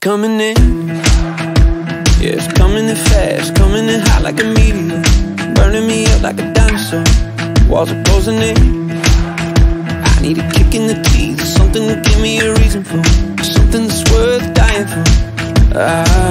coming in. Yeah, it's coming in fast, coming in hot like a meteor, burning me up like a dinosaur. Walls are closing in. I need a kick in the teeth, something to give me a reason for, something that's worth dying for. Ah, I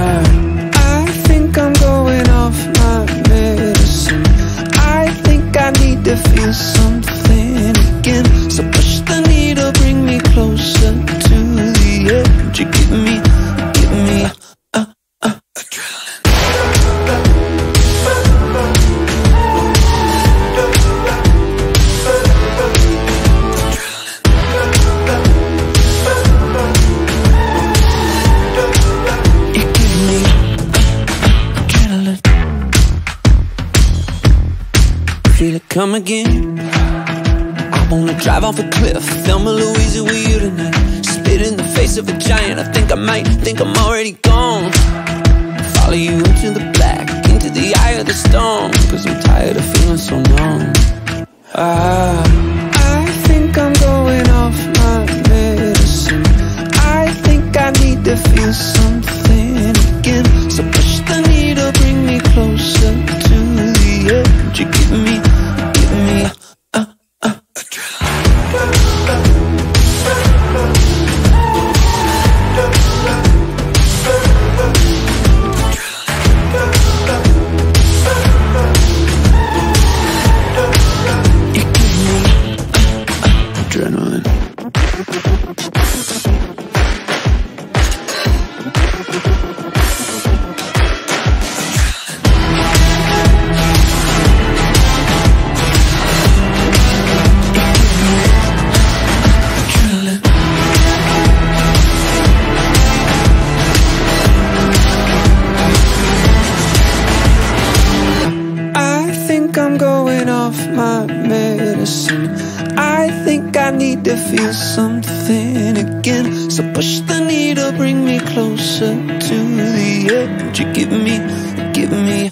Feel it come again. I wanna drive off a cliff, Thelma Louise with you tonight. Spit in the face of a giant. I think I might think I'm already gone. Follow you into the black, into the eye of the storm. Cause I'm tired of feeling so numb. Ah, off my medicine. I think I need to feel something again. So push the needle, bring me closer to the edge. You give me, give me